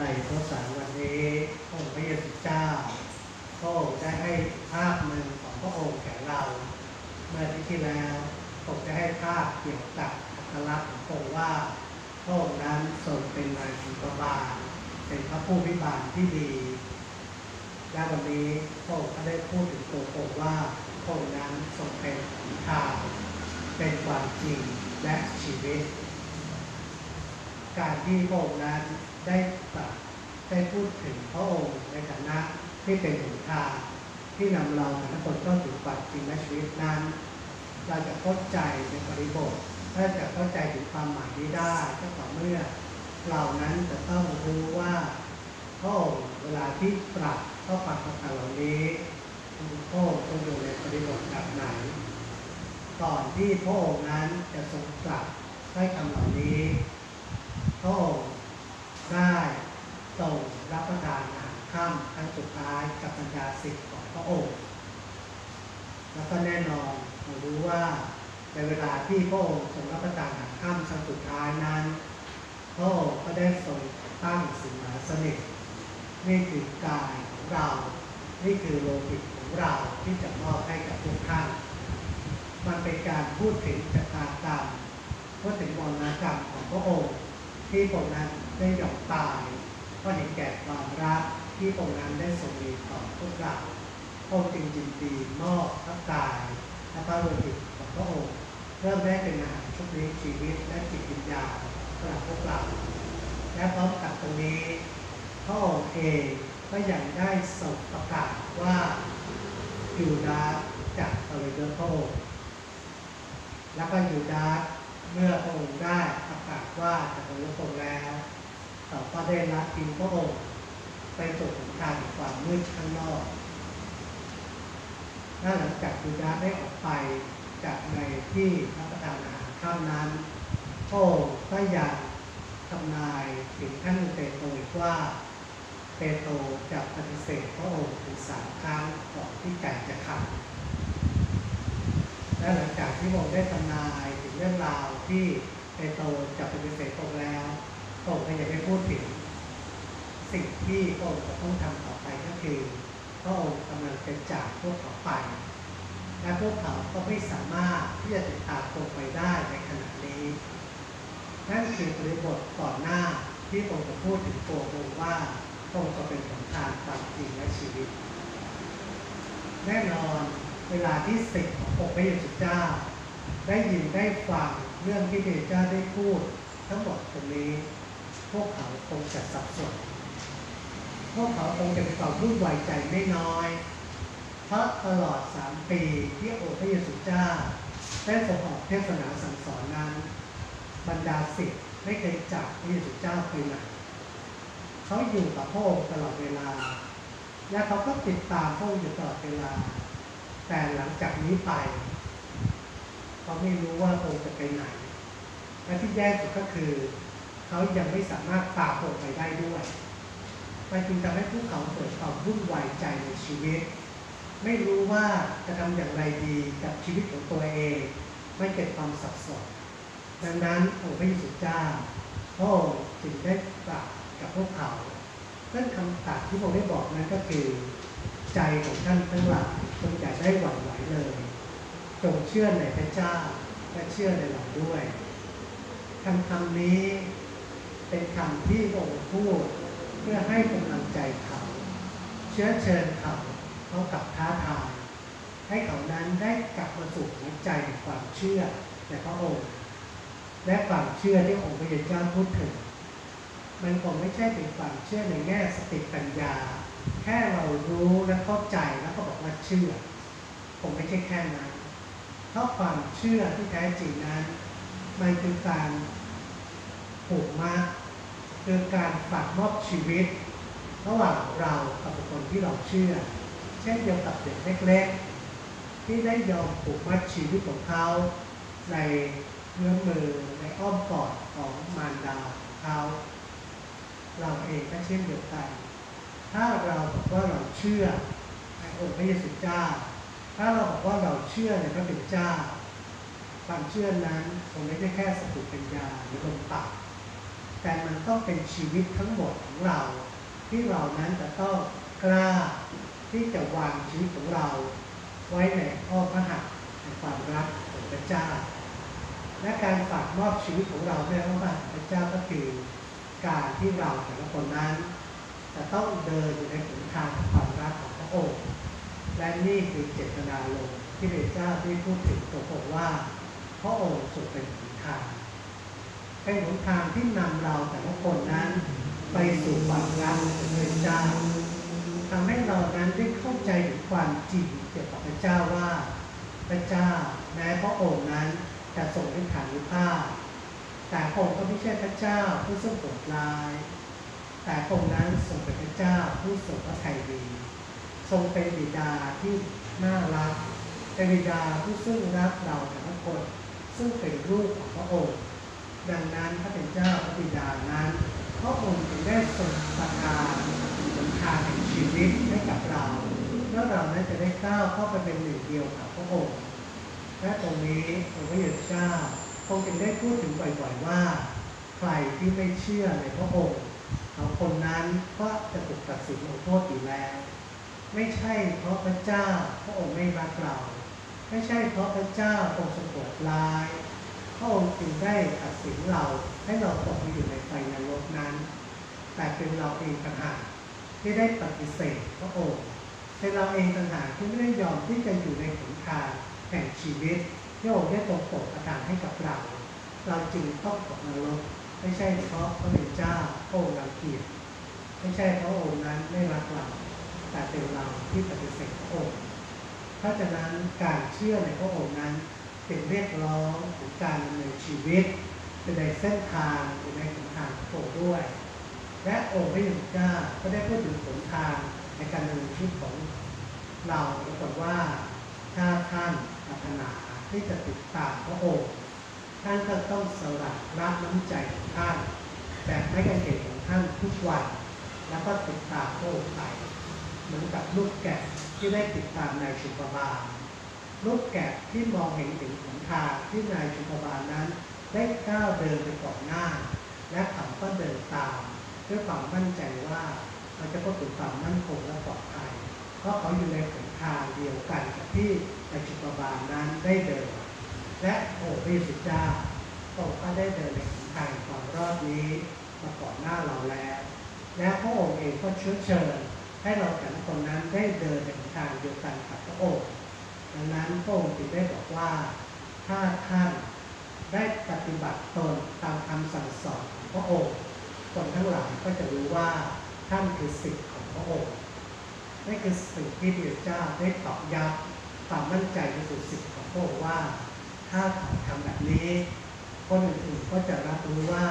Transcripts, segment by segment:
ในพระสารวันนี้พระองค์พระเยซูเจ้าพระองค์ได้ให้ภาพหนึ่งของพระองค์แก่เราเมื่อที่ที่แล้วผมจะให้ภาพเกี่ยวกับอัตลักษณ์ของพระองค์ว่าพระองค์นั้นทรงเป็นนายสุบาลเป็นพระผู้พิบาลที่ดีและวันนี้พระองค์ก็ได้พูดถึงตัวพระองค์ว่าพระองค์นั้นทรงเป็นทางเป็นความจริงและชีวิต การที่พระองค์นั้น ได้ตรัสได้พูดถึงพระองค์ในฐานะที่เป็นหนทางที่นำเราทุกคนเข้าถึงความจริงและชีวิตนั้น เราจะเข้าใจในบริบทถ้าจะเข้าใจถึงความหมายนี้ได้ก็ต่อเมื่อเรานั้นจะต้องรู้ว่าพระองค์เวลาที่ตรัสข้อความต่างๆเหล่านี้พระองค์ทรงอยู่ในบริบทแบบไหนก่อนที่พระองค์นั้นจะทรงตรัสได้คำเหล่านี้พระองค์ ได้ทรงรับประทานอาหารค่ำครั้งสุดท้ายกับบรรดาศิษย์ของพระองค์ แล้วก็แน่นอนเรารู้ว่าในเวลาที่พระองค์ทรงรับประทานอาหารค่ำครั้งสุดท้ายนั้นพระองค์ก็ได้ทรงตั้งสิงหาสนิทนี่คือกายของเรา นี่คือโลหิตของเราที่จะมอบให้กับทุกท่าน มันเป็นการพูดถึงชะตากรรมพูดถึงวรรณกรรมของพระองค์ที่พระองค์นั้น ได้ยอมตาย ก็เห็นแก่ความรักที่พระองค์นั้นได้ทรงมีต่อพวกเราพระองค์จึงยินดีมอบพระกายและพระโลหิตของพระองค์เริ่มได้เป็นอาหารชุบเลี้ยงชีวิตและจิตวิญญาณสำหรับพวกเรา และพร้อมกับตรงนี้พระองค์เองก็ยังได้ส่งประกาศว่ายูดาห์จากทรยศพระองค์แล้วก็ยูดาห์เมื่อพระองค์ได้ประกาศว่าจะทรยศพระองค์แล้ว ต่อก็ได้ละทิ้งพระองค์ไปสู่หนทางแห่งความมืดข้างนอกและหลังจากยูดาได้ออกไปจากในที่รับประทานอาหารค่ำนั้นพระองค์ก็ยังทำนายถึงท่านเปโตรอีกว่าเปโตรจะปฏิเสธพระองค์ถึงสามครั้งก่อนที่ไก่จะขับและหลังจากที่พระองค์ได้ทำนายถึงเรื่องราวที่เปโตรจะปฏิเสธพระองค์แล้ว องค์ก็ยังได้พูดถึงสิ่งที่พระองค์จะต้องทำต่อไปก็คือพระองค์กำลังจะจากพวกเขาไป และพวกเขาก็ไม่สามารถที่จะติดตามตรงไปได้ในขณะนี้ นั่นคือบริบทก่อนหน้าที่ผมจะพูดถึงตัวองค์ว่าพระองค์จะเป็นหนทางความจริงและชีวิต แน่นอนเวลาที่สิทธิ์ขององค์พระเยซูเจ้า ได้ยินได้ฟังเรื่องที่พระเยซูเจ้าได้พูดทั้งหมดตรงนี้ พวกเขาคงจะสับสนพวกเขาคงจะมีความวุ่นวายใจไม่น้อย เพราะตลอดสามปีที่องค์พระเยซูเจ้าได้ทรงออกเทศนาสั่งสอนนั้น บรรดาศิษย์ไม่เคยจากพระเยซูเจ้าไปไหนเขาอยู่กับพระองค์ตลอดเวลา และเขาก็ติดตามพระองค์อยู่ตลอดเวลา แต่หลังจากนี้ไปเขาไม่รู้ว่าพระองค์จะไปไหนและที่แย่สุดก็คือ เขายังไม่สามารถตามพระองค์ไปได้ด้วยมันจึงทำให้พวกเขาเกิดความวุ่นวายใจในชีวิต ไม่รู้ว่าจะทำอย่างไรดีกับชีวิตของตัวเอง ไม่เกิดความสับสนดังนั้นองค์พระเยซูเจ้าพระองค์จึงได้ตรัสกับพวกเขานั่นคำตรัสที่ผมได้บอกนั้นก็คือ ใจของท่านทั้งหลายจงอย่าได้หวั่นไหวเลย จงเชื่อในพระเจ้าและเชื่อในเราด้วยคำคำนี้ำที่องค์พูด เพื่อให้กำลังใจเขา เชื้อเชิญเขาเขากลับท้าทายให้เขานั้นได้กลับมาสู่หัวใจความเชื่อในพระองค์ และความเชื่อที่องค์พระเยซูเจ้าพูดถึง มันคงไม่ใช่เป็นความเชื่อในแง่สติปัญญา แค่เรารู้และเข้าใจแล้วก็บอกว่าเชื่อคงไม่ใช่แค่นั้นเพราะความเชื่อที่แท้จริงนั้น มันคือการผูกมัด คือการฝากมอบชีวิต ระหว่างเรากับบุคคลที่เราเชื่อ เช่นเดียวกับเด็กเล็กๆ ที่ได้ยอมผูกมัดชีวิตของเขาในเนื้อมือในอ้อมกอดของมารดาของเขา เราเองก็เช่นเดียวกัน ถ้าเราบอกว่าเราเชื่อในองค์พระเยซูเจ้า ถ้าเราบอกว่าเราเชื่อในพระเป็นเจ้า ความเชื่อนั้นคงไม่ใช่แค่สติปัญญาหรือลมปาก แต่มันต้องเป็นชีวิตทั้งหมดของเรา ที่เรานั้นจะต้องกล้าที่จะวางชีวิตของเรา ไว้ในอ้อมพระหัตถ์ในความรักของพระเจ้า และการฝากมอบชีวิตของเราในอ้อมพระหัตถ์ของพระเจ้าก็คือการที่เราแต่ละคนนั้น จะต้องเดินอยู่ในหนทางของความรักของพระองค์ และนี่คือเจตนาลมณ์ที่พระเจ้าได้พูดถึงตัวผมว่าพระองค์ทรงเป็น เป็นหนทางที่นำเราแต่ละคนนั้น ไปสู่ความรักของพระเจ้าทำให้เรานั้นได้เข้าใจถึงความจริงเกี่ยวกับพระเจ้าว่า พระเจ้าแม้พระองค์นั้นจะทรงเป็นฐานุภาพแต่พระองค์ก็ไม่ใช่พระเจ้าผู้ทรงโกรธร้าย แต่พระองค์นั้นทรงเป็นพระเจ้าผู้ทรงพระทัยดี ทรงเป็นบิดาที่น่ารักเป็นบิดาผู้ซึ่งรักเราแต่ละคน ซึ่งเป็นลูกของพระองค์ ดังนั้นพระเป็นเจ้าพระบิดานั้นพระองค์จึงได้ทรงประทานหนทางแห่งชีวิตให้กับเราแล้วเรานั้นจะได้ก้าวเข้าไปเป็นหนึ่งเดียวกับพระองค์และตรงนี้องค์พระเยซูเจ้าคงจึงได้พูดถึงบ่อยๆว่า ใครที่ไม่เชื่อในพระองค์เขาคนนั้นก็จะถูกตัดสินลงโทษอยู่แล้ว ไม่ใช่เพราะพระเจ้าพระองค์ไม่รักเรา ไม่ใช่เพราะพระเจ้าทรงสงบร้าย พระองค์จึงได้ตัดสินเราให้เราตกไปอยู่ในไฟนรกนั้น แต่เป็นเราเองต่างหากที่ได้ปฏิเสธพระองค์เป็นเราเองต่างหากที่ไม่ได้ยอมที่จะอยู่ในหนทางแห่งชีวิตที่พระองค์ได้ทรงโปรดประทานให้กับเรา เราจึงต้องตกนรกไม่ใช่เพราะพระเป็นเจ้าพระองค์รังเกียจไม่ใช่เพราะองค์นั้นไม่รักเรา แต่เป็นเราที่ปฏิเสธพระองค์เพราะฉะนั้นการเชื่อในพระองค์นั้น เป็นเรียกร้องถึงการดำเนินชีวิตในเส้นทางเป็นในหนทางของพระองค์ด้วย และองค์พระเยซูเจ้าก็ได้พูดถึงหนทางในการดำเนินชีวิตของเราปรากว่าถ้าท่านปรารถนาที่จะติดตามพระองค์ท่านก็ต้องสละรับน้ำใจของท่านแบบไม่กันเกณของท่านทุกวัน แล้วก็ติดตามพระองค์ไปเหมือนกับลูกแกะที่ได้ติดตามนายชุปบาล ลูกแกะที่มองเห็นถึงหนทางที่นายชุปบาลนั้น ได้ก้าวเดินไปก่อนหน้า และเขาก็เดินตามด้วยความมั่นใจว่าเขาจะพบถึงความมั่นคงและปลอดภัยเพราะเขาอยู่ในหนทางเดียวกันกับที่นายชุปบาลนั้นได้เดิน และโอ้พระเยซูเจ้าพระองค์ก็ได้เดินในหนทางความรอดนี้มาก่อนหน้าเราแล้ว และพระองค์เองก็เชื้อเชิญให้เราแต่ละคนนั้นได้เดินในทางเดียวกันกับพระองค์ ดังนั้นพระองค์จึงได้บอกว่า ถ้าท่านได้ปฏิบัติตนตามคำสั่งสอนของพระองค์คนทั้งหลายก็จะรู้ว่าท่านคือสิทธิ์ของพระองค์นี่คือสิ่งที่พระเจ้าได้ตอกย้ำความมั่นใจในสู่สิทธิ์ของพระองค์ว่า ถ้าเขาทำแบบนี้ คนอื่นๆก็จะรับรู้ว่า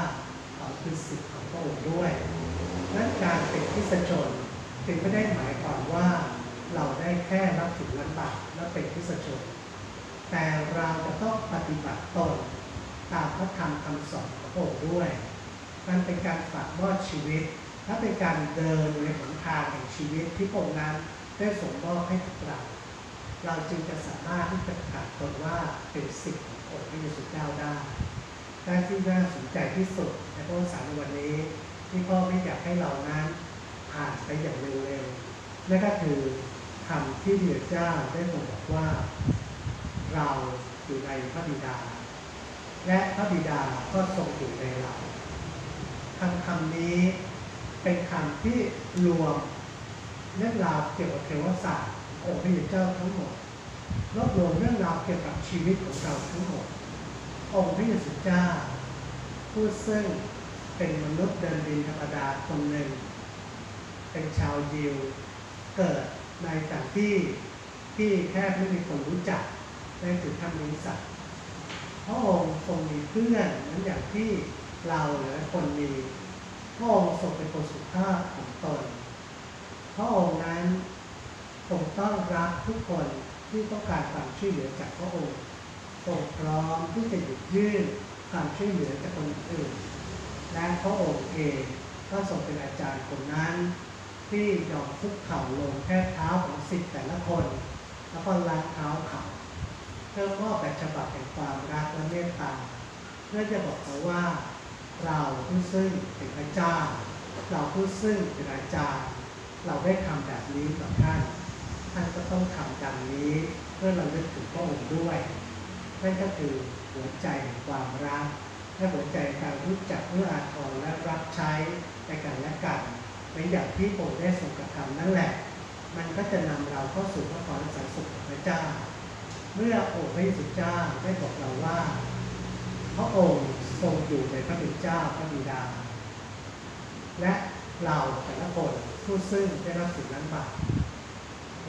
เขาคือสิทธิ์ของพระองค์ด้วยและการเป็นคริสชนจึงไม่ได้หมายความว่า เราได้แค่รับถึงล้านบาทและเป็นคริสชน แต่เราจะต้องปฏิบัติตนตามพระธรรมคำสอนของพระองค์ด้วย มันเป็นการฝากมอบชีวิต และเป็นการเดินในหนทางแห่งชีวิตที่พระองค์นั้นได้ส่งมอบให้กับเรา เราจึงจะสามารถที่จะประกาศตนว่าเป็นสิทธิ์ขององค์พระเยซูเจ้าได้ด้านที่น่าสนใจที่สุดในพระสารในวันนี้ที่พ่อไม่อยากให้เรานั้นผ่านไปอย่างเร็วๆนั่นก็คือ คำที่เดียเจ้าได้ทรงบอกว่า เราอยู่ในพระบิดา และพระบิดาก็ทรงอยู่ในเราคำคำนี้เป็นคำที่รวมเรื่องราวเกี่ยวกับเทวศาสตร์องค์พระเจ้าทั้งหมดรวบรวมเรื่องราวเกี่ยวกับชีวิตของเราทั้งหมด องค์พระเยซูเจ้าผู้ซึ่งเป็นมนุษย์เดินดินธรรมดาคนหนึ่ง เป็นชาวยิวเกิด ในสถานที่ที่แทบไม่มีคนรู้จักในจุดทำนิสัยพระองค์ทรงมีเพื่อนนั้นอย่างที่เราหลายคนมีพระองค์ทรงเป็นคนสุภาพของตนพระองค์นั้นทรงต้อนรับทุกคนที่ต้องการความช่วยเหลือจากพระองค์ทรงพร้อมที่จะหยุดยื่นความช่วยเหลือจากคนอื่น และพระองค์เองก็ทรงเป็นอาจารย์คนนั้น ที่ยอมคุกเข่าลงแค่เท้าของสิทธิ์แต่ละคน แล้วก็ล้างเท้าเขาเพื่อมอบแบบฉบับแห่งความรักและเมตตาเพื่อจะบอกเขาว่า เราผู้ซึ่งเป็นพระเจ้า เราผู้ซึ่งเป็นอาจารย์ เราได้ทำแบบนี้กับท่าน ท่านก็ต้องทำดังนี้เพื่อเราลึกถึงพระองค์ด้วยนั่นก็คือหัวใจแห่งความรักและหัวใจแห่งการรู้จักเอื้ออาทรและรับใช้ในกันและกัน เป็นอย่างที่พระองค์ได้ทรงกระทำนั่นแหละ มันก็จะนำเราเข้าสู่พระพรสันสุขของพระเจ้า เมื่อองค์พระเยซูเจ้าได้บอกเราว่า พระองค์ทรงอยู่ในพระเป็นเจ้าพระบิดา และเราแต่ละคนผู้ซึ่งได้รับสิ่งนั้นมา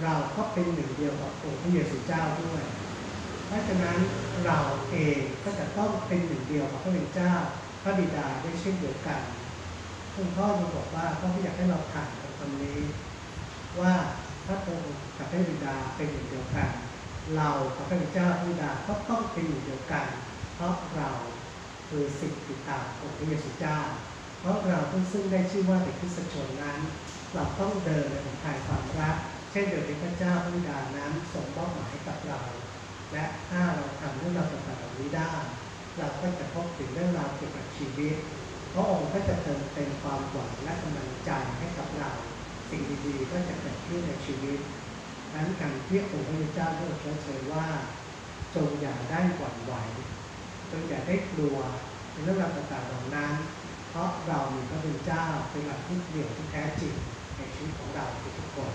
เราก็เป็นหนึ่งเดียวกับองค์พระเยซูเจ้าด้วย เพราะฉะนั้นเราเองก็จะต้องเป็นหนึ่งเดียวกับพระเป็นเจ้า พระบิดาได้เช่นเดียวกัน คุณพ่อมาบอกว่าพ่อไม่อยากให้เราผ่านตรงนี้ ว่าพระองค์กับพระบิดาเป็นหนึ่งเดียวกัน เรากับพระเจ้าพระบิดาก็ต้องเป็นหนึ่งเดียวกัน เพราะเราคือสิ่งติดตามองค์พระเยซูเจ้า เพราะเราซึ่งได้ชื่อว่าเป็นคริสตชนนั้น เราต้องเดินในหนทางความรัก เช่นเดียวกับพระเจ้าพระบิดานั้นส่งมอบหมายให้กับเรา และถ้าเราทำเรื่องราวต่างๆเหล่านี้ได้ เราก็จะพบถึงเรื่องราวเกี่ยวกับชีวิต พระองค์ก็จะเติมเต็มความหวังและกำลังใจให้กับเรา สิ่งดีๆก็จะเกิดขึ้นในชีวิตนั้นการที่องค์พระเจ้าได้ทรงเชิญว่า จงอย่าได้หวั่นไหวจงอย่าได้กลัวในเรื่องราวต่างๆเหล่านั้น เพราะเรามีพระเป็นเจ้าเป็นหลักที่เดี่ยวที่แท้จริงในชีวิตของเราทุกคน